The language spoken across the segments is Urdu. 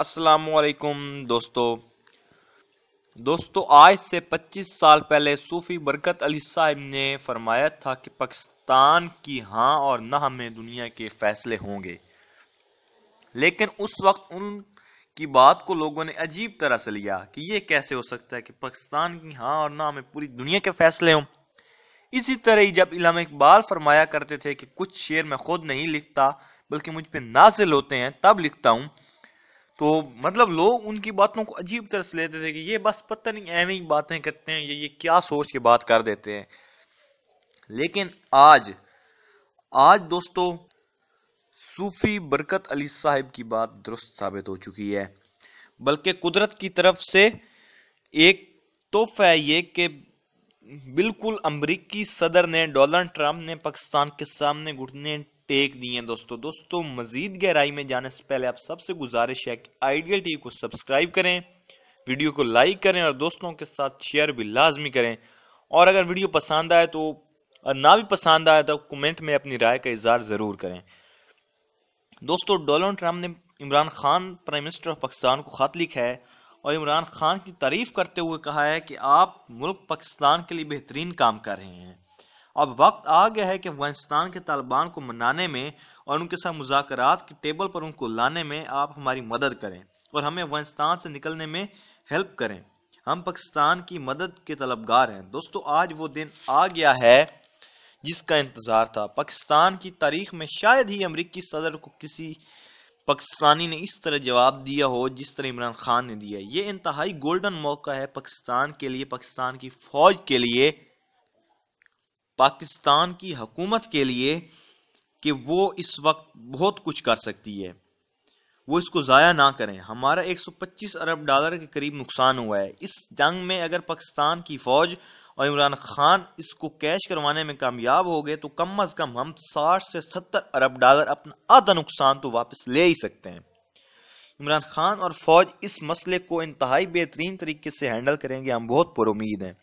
السلام علیکم دوستو۔ دوستو، آج سے پچیس سال پہلے صوفی برکت علی صاحب نے فرمایا تھا کہ پاکستان کی ہاں اور نہ میں دنیا کے فیصلے ہوں گے۔ لیکن اس وقت ان کی بات کو لوگوں نے عجیب طرح سے لیا کہ یہ کیسے ہو سکتا ہے کہ پاکستان کی ہاں اور نہ میں پوری دنیا کے فیصلے ہوں۔ اسی طرح ہی جب علامہ اقبال فرمایا کرتے تھے کہ کچھ شعر میں خود نہیں لکھتا بلکہ مجھ پہ نازل ہوتے ہیں، تب لکھتا ہوں۔ تو مطلب لوگ ان کی باتوں کو عجیب طرح سے لیتے تھے کہ یہ بس پتہ نہیں ایویں ہی باتیں کرتے ہیں، یہ کیا سوچ کے بات کر دیتے ہیں۔ لیکن آج آج دوستو، صوفی برکت علی صاحب کی بات درست ثابت ہو چکی ہے۔ بلکہ قدرت کی طرف سے ایک تحفہ ہے یہ کہ بالکل امریکی صدر نے ڈونلڈ ٹرمپ نے پاکستان کے سامنے گھٹنے ٹیک دیے دوستو۔ دوستو، مزید گہرائی میں جانے سے پہلے آپ سب سے گزارش ہے کہ آئیڈیل ٹی کو سبسکرائب کریں، ویڈیو کو لائک کریں اور دوستوں کے ساتھ شیئر بھی لازمی کریں۔ اور اگر ویڈیو پسند آئے تو نہ بھی پسند آئے تو کومنٹ میں اپنی رائے کا اظہار ضرور کریں۔ دوستو ڈونلڈ ٹرمپ نے Imran Khan, prime minister of Pakistan کو خط لکھا ہے اور عمران خان کی تعریف کرتے ہوئے کہا ہے کہ آپ ملک پاکستان کے لیے بہترین کام کر رہے ہیں۔ اب وقت آ گیا ہے کہ افغانستان کے طالبان کو منانے میں اور ان کے ساتھ مذاکرات کی ٹیبل پر ان کو لانے میں آپ ہماری مدد کریں اور ہمیں افغانستان سے نکلنے میں ہیلپ کریں۔ ہم پاکستان کی مدد کے طلبگار ہیں۔ دوستو، آج وہ دن آ گیا ہے جس کا انتظار تھا۔ پاکستان کی تاریخ میں شاید ہی امریکی صدر کو کسی پاکستانی نے اس طرح جواب دیا ہو جس طرح عمران خان نے دیا۔ یہ انتہائی گولڈن موقع ہے پاکستان کے لیے، پاکستان کی فوج کے لیے۔ پاکستان کی حکومت کے لیے کہ وہ اس وقت بہت کچھ کر سکتی ہے۔ وہ اس کو ضائع نہ کریں۔ ہمارا ایک سو پچیس ارب ڈالر کے قریب نقصان ہوا ہے۔ اس جنگ میں اگر پاکستان کی فوج اور عمران خان اس کو کیش کروانے میں کامیاب ہو گئے تو کم از کم ہم ساٹھ سے ستر ارب ڈالر اپنا آدھا نقصان تو واپس لے ہی سکتے ہیں۔ عمران خان اور فوج اس مسئلے کو انتہائی بہترین طریقے سے ہینڈل کریں گے۔ ہم بہت پر امید ہیں۔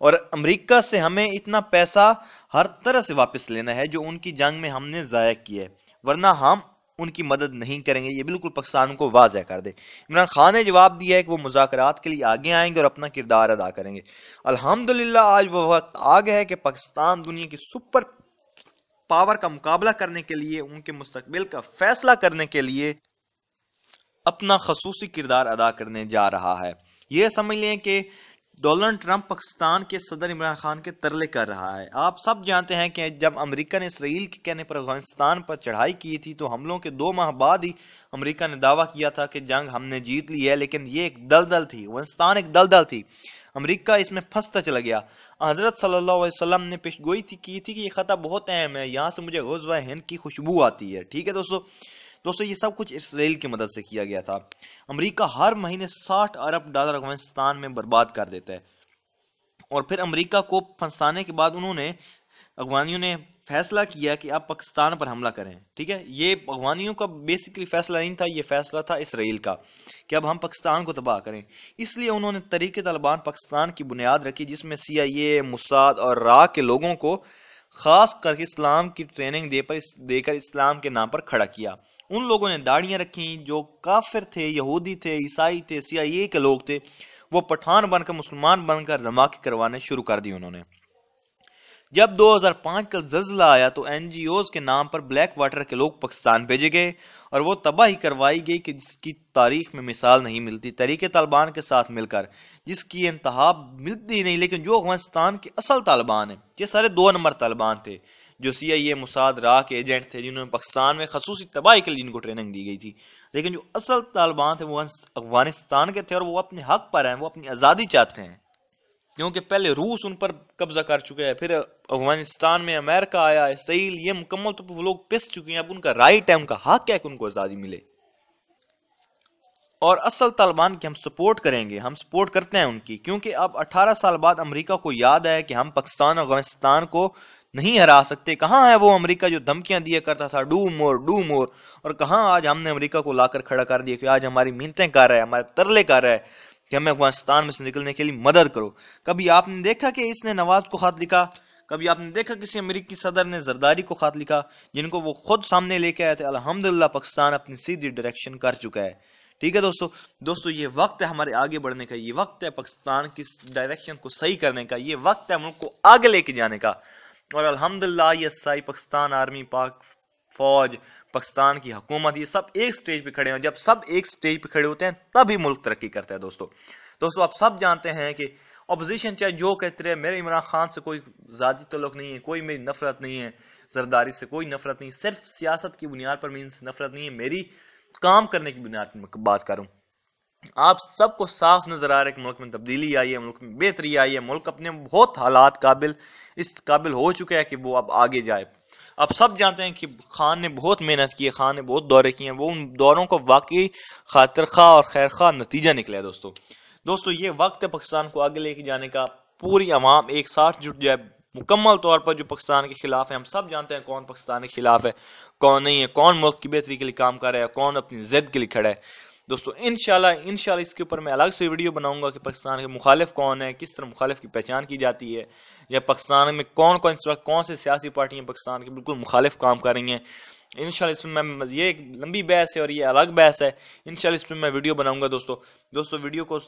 اور امریکہ سے ہمیں اتنا پیسہ ہر طرح سے واپس لینا ہے جو ان کی جنگ میں ہم نے ضائع کیا ہے، ورنہ ہم ان کی مدد نہیں کریں گے۔ یہ بالکل پاکستان کو واضح کر دے۔ عمران خان نے جواب دیا ہے کہ وہ مذاکرات کے لیے آگے آئیں گے اور اپنا کردار ادا کریں گے۔ الحمدللہ، آج وہ وقت آ گیا ہے کہ پاکستان دنیا کی سپر پاور کا مقابلہ کرنے کے لیے، ان کے مستقبل کا فیصلہ کرنے کے لیے اپنا خصوصی کردار ادا کرنے جا رہا ہے۔ یہ سمجھ لیں کہ ڈونلڈ ٹرمپ پاکستان کے صدر عمران خان کے ترلے کر رہا ہے۔ آپ سب جانتے ہیں کہ جب امریکہ نے اسرائیل کے کہنے پر افغانستان پر چڑھائی کی تھی تو حملوں کے دو ماہ بعد ہی امریکہ نے دعویٰ کیا تھا کہ جنگ ہم نے جیت لی ہے، لیکن یہ ایک دلدل تھی۔ افغانستان ایک دلدل تھی۔ امریکہ اس میں پھنستا چلا گیا۔ حضرت صلی اللہ علیہ وسلم نے پیشگوئی تھی کی تھی کہ یہ خطہ بہت اہم ہے۔ یہاں سے مجھے غزوہ ہند کی خوشبو آتی ہے۔ ٹھیک ہے دوستو دوستو، یہ سب کچھ اسرائیل کی مدد سے کیا گیا تھا۔ امریکہ ہر مہینے ساٹھ ارب ڈالر افغانستان میں برباد کر دیتا ہے۔ اور پھر امریکہ کو پھنسانے کے بعد انہوں نے، افغانیوں نے فیصلہ کیا کہ آپ پاکستان پر حملہ کریں۔ ٹھیک ہے؟ یہ افغانیوں کا بیسکلی فیصلہ نہیں تھا، یہ فیصلہ تھا اسرائیل کا کہ اب ہم پاکستان کو تباہ کریں۔ اس لیے انہوں نے طریق طالبان پاکستان کی بنیاد رکھی جس میں سی آئی اے مساد اور را کے لوگوں کو خاص کر کے اسلام کی ٹریننگ دے پر دے کر اسلام کے نام پر کھڑا کیا۔ ان لوگوں نے داڑیاں رکھی جو کافر تھے، یہودی تھے، عیسائی تھے سی آئی اے کے لوگ تھے، وہ پٹھان بن کر، مسلمان بن کر دھماکے کروانے شروع کر دی انہوں نے۔ جب دو ہزار پانچ کا زلزلہ آیا تو این جی اوز کے نام پر بلیک واٹر کے لوگ پاکستان بھیجے گئے اور وہ تباہی کروائی گئی کہ جس کی تاریخ میں مثال نہیں ملتی۔ طریقے طالبان کے ساتھ مل کر، جس کی انتہا ملتی نہیں، لیکن جو افغانستان کے اصل طالبان ہیں، یہ سارے دو نمبر طالبان تھے، جو سی آئی اے مساد راہ کے ایجنٹ تھے، جنہوں نے پاکستان میں خصوصی تباہی کے لیے ان کو ٹریننگ دی گئی تھی۔ لیکن جو اصل طالبان تھے، وہ افغانستان کے تھے اور وہ اپنے حق پر ہیں، وہ اپنی آزادی چاہتے ہیں۔ کیونکہ پہلے روس ان پر قبضہ کر چکے ہیں، پھر افغانستان میں امریکہ آیا، اسرائیل، یہ مکمل طور پر وہ لوگ پس چکے ہیں، اب ان کا رائٹ ہے، ان کا حق ہے کہ ان کو آزادی ملے۔ اور اصل طالبان کی ہم سپورٹ کریں گے، ہم سپورٹ کرتے ہیں ان کی، کیونکہ اب اٹھارہ سال بعد امریکہ کو یاد ہے کہ ہم پاکستان اور افغانستان کو نہیں ہرا سکتے۔ کہاں ہے وہ امریکہ جو دھمکیاں دیا کرتا تھا، ڈو مور ڈو مور، اور کہاں آج ہم نے امریکہ کو لا کر کھڑا کر دیا کہ آج ہماری محنتیں کر رہا ہے، ہمارے ترلے کر رہا ہے۔ کہ ہمیں افغانستان میں سے نکلنے کے لیے مدد کرو۔ کبھی آپ نے دیکھا کہ اس نے نواز کو خط لکھا؟ کبھی آپ نے دیکھا کسی امریکی صدر نے زرداری کو خط لکھا جن کو وہ خود سامنے لے کے آئے تھے؟ الحمدللہ پاکستان اپنی سیدھی ڈائریکشن کر چکا ہے۔ ٹھیک ہے دوستو؟ دوستو، یہ وقت ہے ہمارے آگے بڑھنے کا۔ یہ وقت ہے پاکستان کی ڈائریکشن کو صحیح کرنے کا۔ یہ وقت ہے ملک کو آگے لے کے جانے کا۔ اور الحمدللہ یہ سائی پاکستان آرمی پاک فوج، پاکستان کی حکومت، یہ سب ایک سٹیج پہ کھڑے ہیں۔ جب سب ایک سٹیج پہ کھڑے ہوتے ہیں تب ہی ملک ترقی کرتا ہے دوستو۔ دوستو، آپ سب جانتے ہیں کہ اپوزیشن چاہے جو کہتے رہے، میرے عمران خان سے کوئی ذاتی تعلق نہیں ہے، کوئی میری نفرت نہیں ہے، زرداری سے کوئی نفرت نہیں، صرف سیاست کی بنیاد پر میں ان سے نفرت نہیں ہے، میری کام کرنے کی بنیاد پر بات کروں آپ سب کو صاف نظر آ رہا ہے کہ ملک میں تبدیلی آئی ہے، ملک میں بہتری آئی ہے، ملک اپنے بہت حالات قابل، اس قابل ہو چکے ہیں کہ وہ اب آگے جائے۔ اب سب جانتے ہیں کہ خان نے بہت محنت کی ہے، خان نے بہت دورے کیے ہیں۔ وہ ان دوروں کو واقعی خاطر خواہ اور خیر خواہ نتیجہ نکلے ہے دوستو۔ دوستو، یہ وقت ہے پاکستان کو آگے لے کے جانے کا۔ پوری عوام ایک ساتھ جٹ جائے مکمل طور پر جو پاکستان کے خلاف ہے، ہم سب جانتے ہیں کون پاکستان کے خلاف ہے، کون نہیں ہے، کون ملک کی بہتری کے لیے کام کر رہا ہے، کون اپنی زد کے لیے کھڑا ہے۔ دوستو، انشاءاللہ انشاءاللہ اس کے اوپر میں الگ سے ویڈیو بناؤں گا کہ پاکستان کے مخالف کون ہے کس طرح مخالف کی پہچان کی جاتی ہے، یا پاکستان میں کون کون اس وقت کون سے سیاسی پارٹیاں پاکستان کے بالکل مخالف کام کر رہی ہیں۔ انشاءاللہ اس میں میں یہ ایک لمبی بحث ہے اور یہ الگ بحث ہے۔ انشاءاللہ اس میں میں ویڈیو بناؤں گا دوستو۔ دوستو، ویڈیو کو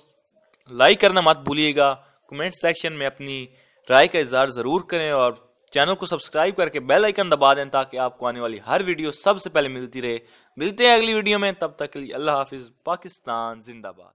لائک کرنا مت بھولیے گا۔ کمنٹ سیکشن میں اپنی رائے کا اظہار ضرور کریں اور چینل کو سبسکرائب کر کے بیل آئیکن دبا دیں تاکہ آپ کو آنے والی ہر ویڈیو سب سے پہلے ملتی رہے۔ ملتے ہیں اگلی ویڈیو میں، تب تک کے لیے اللہ حافظ، پاکستان، زندہ باد۔